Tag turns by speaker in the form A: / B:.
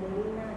A: Melina